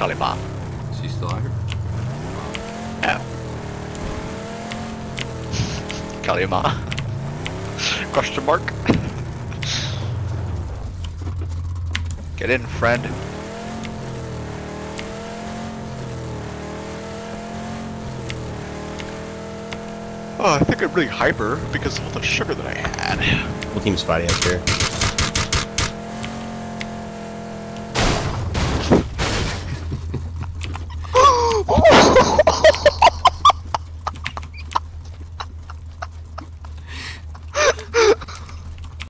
Kalima. Is he still out here? Yeah. Kalima. Question mark. Get in, friend. Oh, I think I'm really hyper because of all the sugar that I had. What team's fighting us here? Oh!